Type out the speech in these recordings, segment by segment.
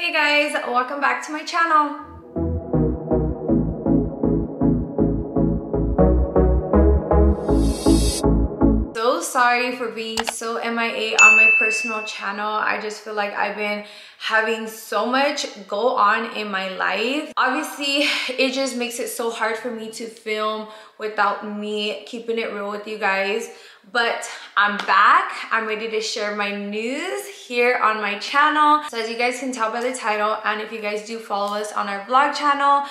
Hey guys, welcome back to my channel. So sorry for being so MIA on my personal channel. I just feel like I've been having so much go on in my life. Obviously, it just makes it so hard for me to film without me keeping it real with you guys but I'm back. I'm ready to share my news here on my channel. So as you guys can tell by the title, and if you guys do follow us on our vlog channel,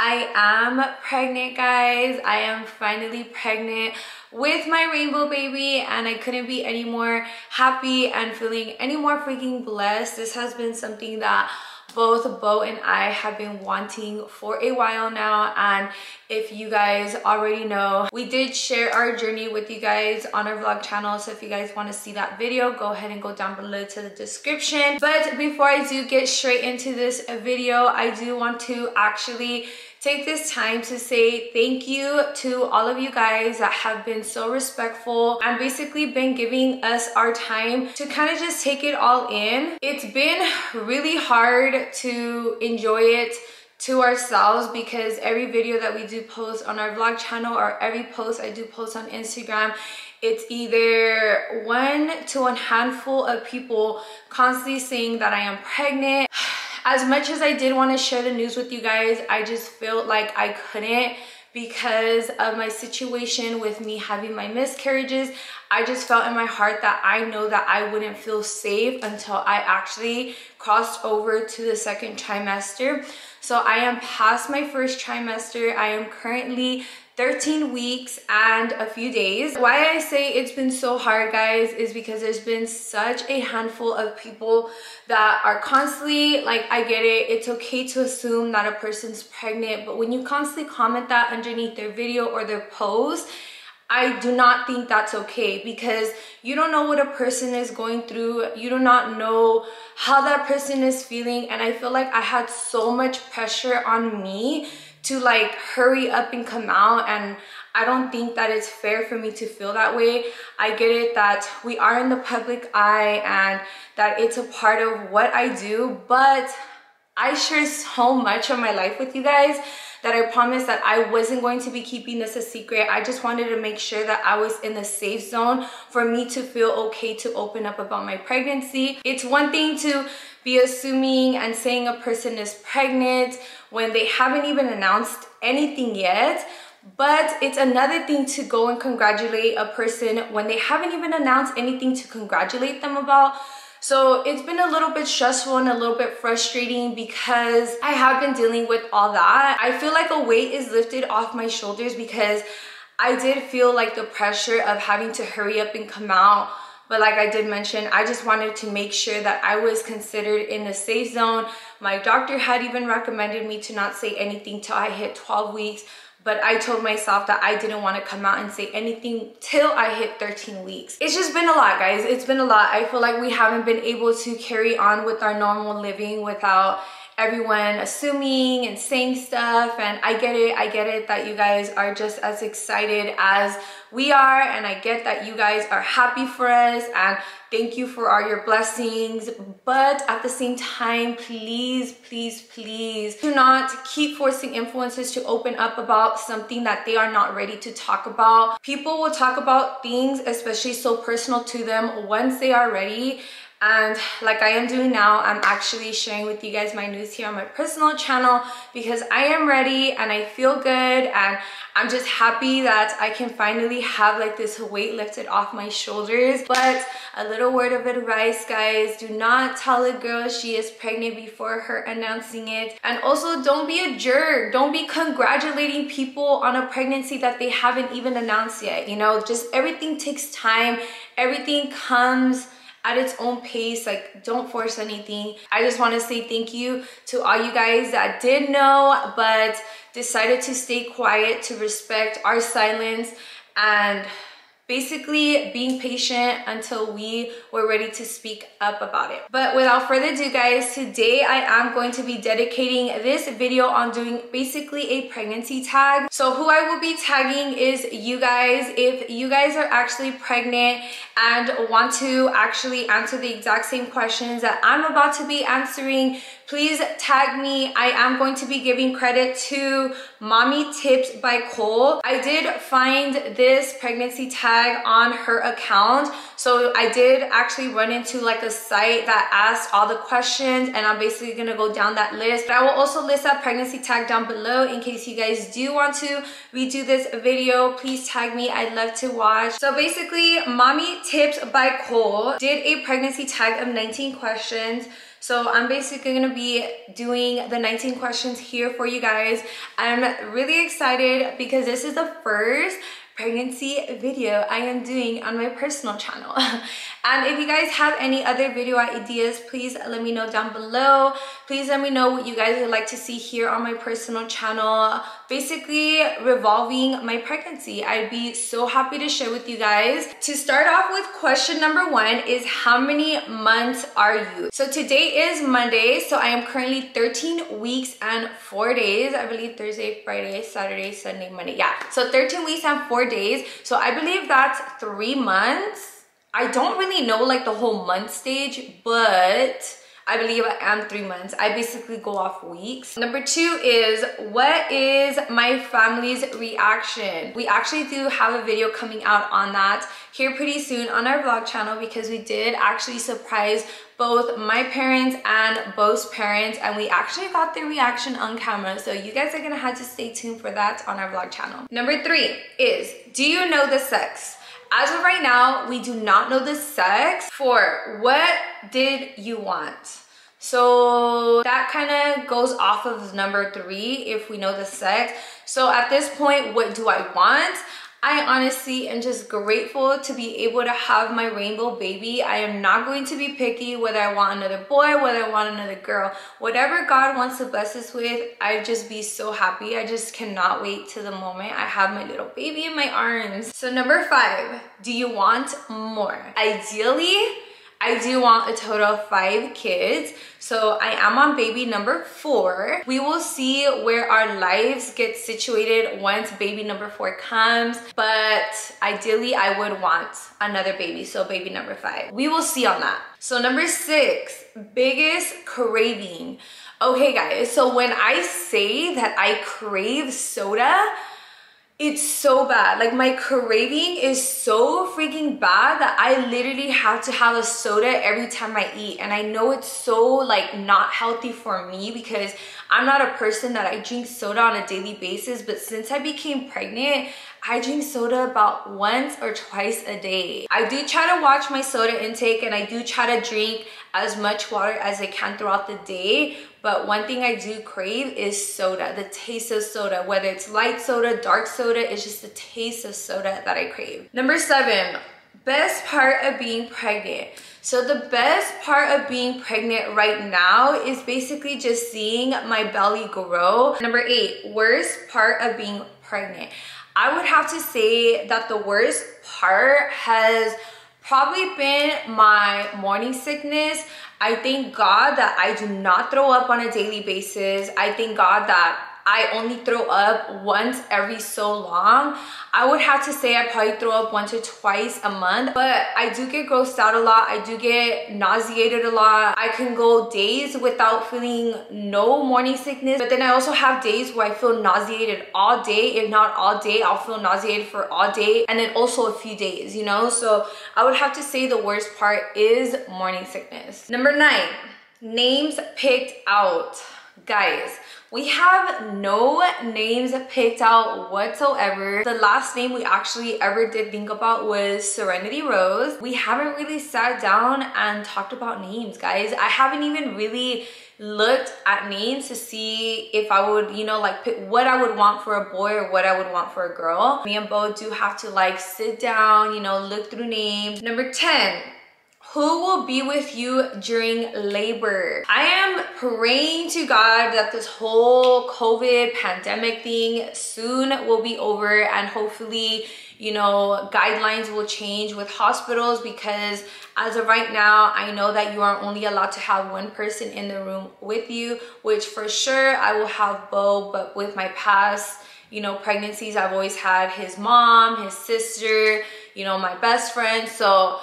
I am pregnant, guys. I am finally pregnant with my rainbow baby and I couldn't be any more happy and feeling any more freaking blessed. This has been something that both Bo and I have been wanting for a while now and if you guys already know we did share our journey with you guys on our vlog channel so if you guys want to see that video go ahead and go down below to the description. But before I do get straight into this video I do want to actually take this time to say thank you to all of you guys that have been so respectful and basically been giving us our time to kind of just take it all in. It's been really hard to enjoy it to ourselves because every video that we do post on our vlog channel or every post I do post on Instagram it's either one to one handful of people constantly saying that I am pregnant as much as I did want to share the news with you guys, I just felt like I couldn't because of my situation with me having my miscarriages. I just felt in my heart that I know that I wouldn't feel safe until I actually crossed over to the second trimester. So I am past my first trimester. I am currently 13 weeks and a few days. Why I say it's been so hard guys is because there's been such a handful of people that are constantly like I get it it's okay to assume that a person's pregnant but when you constantly comment that underneath their video or their post I do not think that's okay because you don't know what a person is going through. You do not know how that person is feeling. And I feel like I had so much pressure on me to like hurry up and come out and I don't think that it's fair for me to feel that way. I get it that we are in the public eye and that it's a part of what I do, but I share so much of my life with you guys that I promised that I wasn't going to be keeping this a secret. I just wanted to make sure that I was in the safe zone for me to feel okay to open up about my pregnancy. It's one thing to be assuming and saying a person is pregnant when they haven't even announced anything yet. But it's another thing to go and congratulate a person when they haven't even announced anything to congratulate them about. So it's been a little bit stressful and a little bit frustrating because I have been dealing with all that. I feel like a weight is lifted off my shoulders because I did feel like the pressure of having to hurry up and come out but like I did mention, I just wanted to make sure that I was considered in the safe zone. My doctor had even recommended me to not say anything till I hit 12 weeks. But I told myself that I didn't want to come out and say anything till I hit 13 weeks. It's just been a lot, guys. It's been a lot. I feel like we haven't been able to carry on with our normal living without everyone assuming and saying stuff and I get it I get it that you guys are just as excited as we are and I get that you guys are happy for us and thank you for all your blessings. But at the same time please please please do not keep forcing influencers to open up about something that they are not ready to talk about. People will talk about things especially so personal to them once they are ready and like I am doing now I'm actually sharing with you guys my news here on my personal channel because I am ready and I feel good and I'm just happy that I can finally have like this weight lifted off my shoulders. But a little word of advice guys do not tell a girl she is pregnant before her announcing it. And also don't be a jerk. Don't be congratulating people on a pregnancy that they haven't even announced yet. You know just everything takes time. Everything comes at its own pace like don't force anything. I just want to say thank you to all you guys that did know but decided to stay quiet to respect our silence and basically being patient until we were ready to speak up about it. But without further ado guys, today I am going to be dedicating this video on doing basically a pregnancy tag. So who I will be tagging is you guys. If you guys are actually pregnant and want to actually answer the exact same questions that I'm about to be answering, please tag me. I am going to be giving credit to Mommy Tips by Cole. I did find this pregnancy tag on her account. So I did actually run into like a site that asked all the questions and I'm basically gonna go down that list. But I will also list that pregnancy tag down below in case you guys do want to redo this video. Please tag me, I'd love to watch. So basically, Mommy Tips by Cole did a pregnancy tag of 19 questions. So I'm basically gonna be doing the 19 questions here for you guys. I'm really excited because this is the first pregnancy video I am doing on my personal channel. and if you guys have any other video ideas, please let me know down below. Please let me know what you guys would like to see here on my personal channel. Basically revolving my pregnancy. I'd be so happy to share with you guys. To start off with question number one is how many months are you? So today is Monday. So I am currently 13 weeks and four days. I believe Thursday, Friday, Saturday, Sunday, Monday. Yeah. So 13 weeks and four days. So I believe that's three months. I don't really know like the whole month stage, but I believe I am three months. I basically go off weeks. Number two is what is my family's reaction? We actually do have a video coming out on that here pretty soon on our vlog channel because we did actually surprise both my parents and Bo's parents and we actually got their reaction on camera so you guys are gonna have to stay tuned for that on our vlog channel. Number three is do you know the sex? As of right now, we do not know the sex for what did you want? So that kind of goes off of number three if we know the sex. So at this point, what do I want? I honestly am just grateful to be able to have my rainbow baby. I am not going to be picky whether I want another boy, whether I want another girl. Whatever God wants to bless us with, I just be so happy. I just cannot wait to the moment I have my little baby in my arms. So number five, do you want more? Ideally, I do want a total of five kids. So I am on baby number four. We will see where our lives get situated once baby number four comes. But ideally, I would want another baby. So baby number five. We will see on that. So number six, biggest craving. Okay guys, so when I say that I crave soda, it's so bad. Like my craving is so freaking bad that I literally have to have a soda every time I eat. And I know it's so like not healthy for me because I'm not a person that I drink soda on a daily basis. But since I became pregnant, I drink soda about once or twice a day. I do try to watch my soda intake and I do try to drink as much water as I can throughout the day. But one thing I do crave is soda, the taste of soda, whether it's light soda, dark soda, it's just the taste of soda that I crave. Number seven, best part of being pregnant. So the best part of being pregnant right now is basically just seeing my belly grow. Number eight, worst part of being pregnant. I would have to say that the worst part has probably been my morning sickness. I thank God that I do not throw up on a daily basis. I thank God that I only throw up once every so long. I would have to say I probably throw up once or twice a month, but I do get grossed out a lot. I do get nauseated a lot. I can go days without feeling no morning sickness, but then I also have days where I feel nauseated all day. If not all day, I'll feel nauseated for all day and then also a few days, you know? So I would have to say the worst part is morning sickness. Number nine, names picked out. Guys, we have no names picked out whatsoever. The last name we actually ever did think about was Serenity Rose. We haven't really sat down and talked about names, guys. I haven't even really looked at names to see if I would, you know, like pick what I would want for a boy or what I would want for a girl. Me and Bo do have to like sit down, you know, look through names. Number 10, who will be with you during labor? I am praying to God that this whole COVID pandemic thing soon will be over and hopefully, you know, guidelines will change with hospitals because as of right now, I know that you are only allowed to have one person in the room with you, which for sure I will have Bo, but with my past, you know, pregnancies, I've always had his mom, his sister, you know, my best friend. So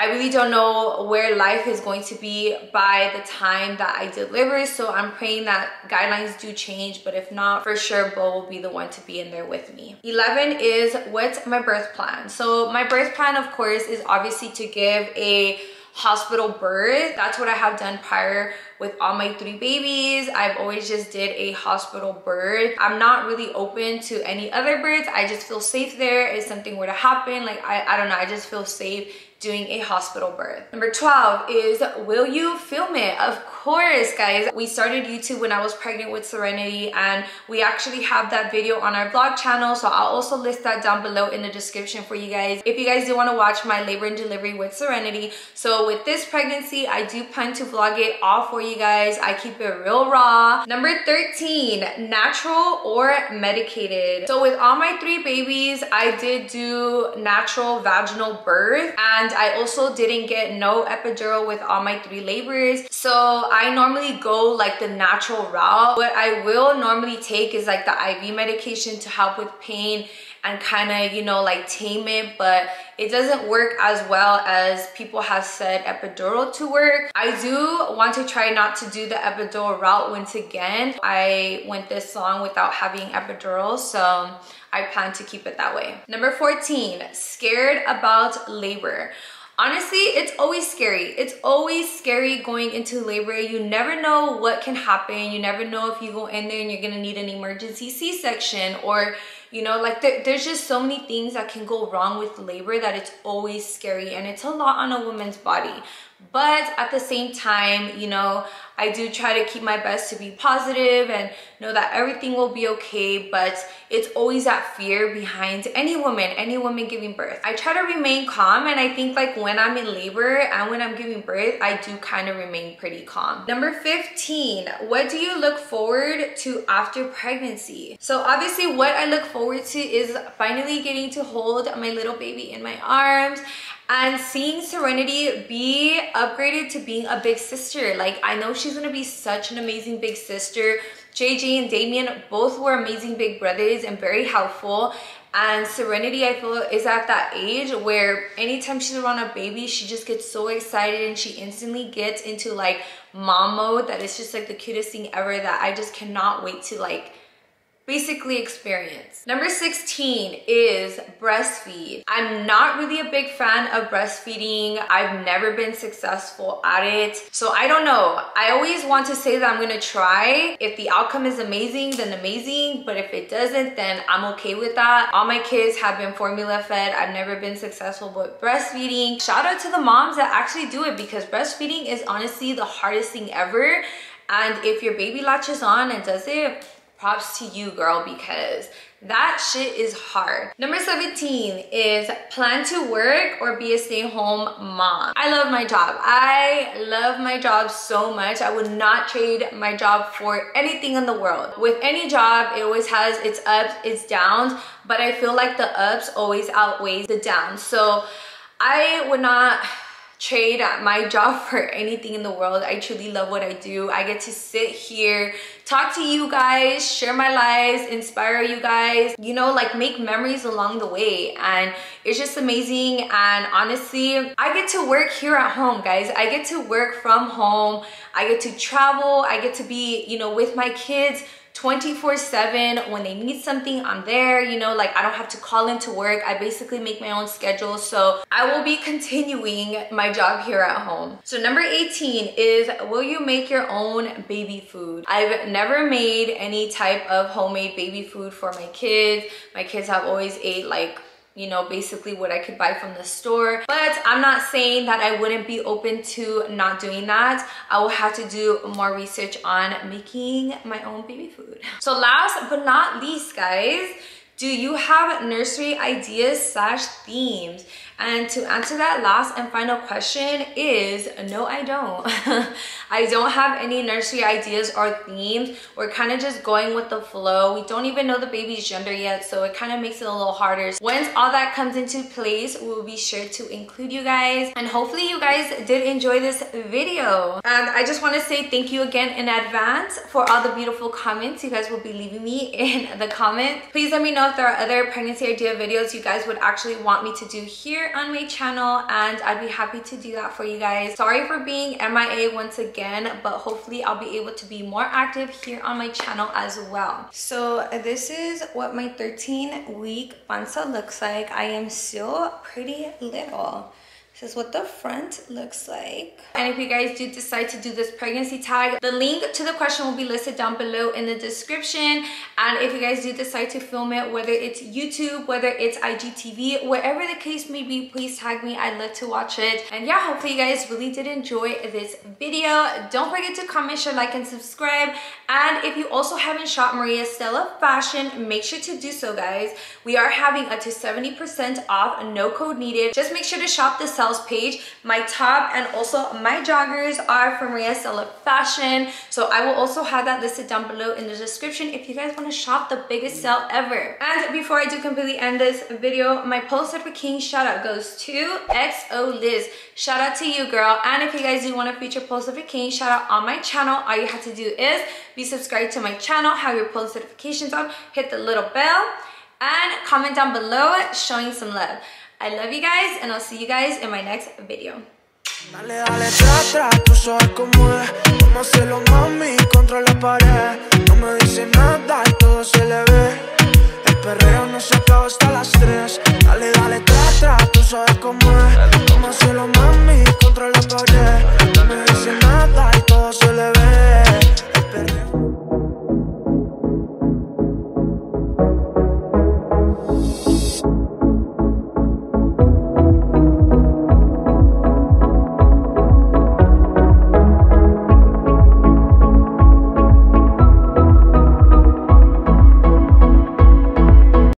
I really don't know where life is going to be by the time that I deliver. So I'm praying that guidelines do change, but if not, for sure, Bo will be the one to be in there with me. 11 is what's my birth plan? So my birth plan, of course, is obviously to give a hospital birth. That's what I have done prior with all my three babies. I've always just did a hospital birth. I'm not really open to any other births. I just feel safe there if something were to happen. Like, I, I don't know, I just feel safe doing a hospital birth. Number 12 is will you film it? Of course, guys. We started YouTube when I was pregnant with Serenity and we actually have that video on our vlog channel. So I'll also list that down below in the description for you guys. If you guys do want to watch my labor and delivery with Serenity. So with this pregnancy, I do plan to vlog it all for you guys. I keep it real raw. Number 13, natural or medicated. So with all my three babies, I did do natural vaginal birth and and I also didn't get no epidural with all my three labors. So I normally go like the natural route. What I will normally take is like the IV medication to help with pain and kind of, you know, like tame it, but it doesn't work as well as people have said epidural to work. I do want to try not to do the epidural route once again. I went this long without having epidural, so I plan to keep it that way. Number 14, scared about labor. Honestly, it's always scary. It's always scary going into labor. You never know what can happen. You never know if you go in there and you're gonna need an emergency C-section or you know like there, there's just so many things that can go wrong with labor that it's always scary and it's a lot on a woman's body but at the same time you know i do try to keep my best to be positive and know that everything will be okay but it's always that fear behind any woman any woman giving birth. I try to remain calm and i think like when i'm in labor and when i'm giving birth i do kind of remain pretty calm. Number 15 what do you look forward to after pregnancy? So obviously what i look forward to is finally getting to hold my little baby in my arms and seeing Serenity be upgraded to being a big sister. Like, I know she's gonna be such an amazing big sister. JJ and Damian both were amazing big brothers and very helpful. And Serenity, I feel, is at that age where anytime she's around a baby, she just gets so excited and she instantly gets into like mom mode that it's just like the cutest thing ever that I just cannot wait to like basically experience. Number 16 is breastfeed. I'm not really a big fan of breastfeeding. I've never been successful at it. So I don't know. I always want to say that I'm gonna try. If the outcome is amazing, then amazing. But if it doesn't, then I'm okay with that. All my kids have been formula fed. I've never been successful with breastfeeding. Shout out to the moms that actually do it because breastfeeding is honestly the hardest thing ever. And if your baby latches on and does it, props to you girl because that shit is hard. Number 17 is plan to work or be a stay-home mom. I love my job. I love my job so much. I would not trade my job for anything in the world. With any job, it always has its ups, its downs, but I feel like the ups always outweighs the downs. So I would not trade my job for anything in the world. I truly love what I do. I get to sit here, talk to you guys, share my lives, inspire you guys, you know, like make memories along the way. And it's just amazing. And honestly, I get to work here at home, guys. I get to work from home. I get to travel. I get to be, you know, with my kids 24 7 when they need something i'm there you know like i don't have to call into work. I basically make my own schedule. So i will be continuing my job here at home. So number 18 is will you make your own baby food? I've never made any type of homemade baby food for my kids. My kids have always ate like you know, basically what I could buy from the store. But I'm not saying that I wouldn't be open to not doing that. I will have to do more research on making my own baby food. So last but not least, guys, do you have nursery ideas slash themes? And to answer that last and final question is no, I don't. I don't have any nursery ideas or themes. We're kind of just going with the flow. We don't even know the baby's gender yet, so it kind of makes it a little harder. Once all that comes into place, we'll be sure to include you guys. And hopefully you guys did enjoy this video. And I just want to say thank you again in advance for all the beautiful comments you guys will be leaving me in the comments. Please let me know if there are other pregnancy idea videos you guys would actually want me to do here on my channel and I'd be happy to do that for you guys. Sorry for being MIA once again, but hopefully I'll be able to be more active here on my channel as well. So this is what my 13 week panza looks like. I am still pretty little. This is what the front looks like. And if you guys do decide to do this pregnancy tag, the link to the question will be listed down below in the description. And if you guys do decide to film it, whether it's YouTube, whether it's IGTV, whatever the case may be, please tag me. I'd love to watch it. And yeah, hopefully you guys really did enjoy this video. Don't forget to comment, share, like, and subscribe. And if you also haven't shot Maria Estella Fashion, make sure to do so, guys. We are having up to 70% off, no code needed. Just make sure to shop the sell page. My top and also my joggers are from Maria Estella Fashion. So I will also have that listed down below in the description if you guys want to shop the biggest sale ever. And before I do completely end this video, my Pulse post notification shout out goes to XO Liz. Shout out to you, girl. And if you guys do want to feature Pulse post notification shout out on my channel, all you have to do is be subscribed to my channel, have your post notifications on, hit the little bell, and comment down below showing some love. I love you guys and I'll see you guys in my next video.